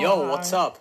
Yo, what's up?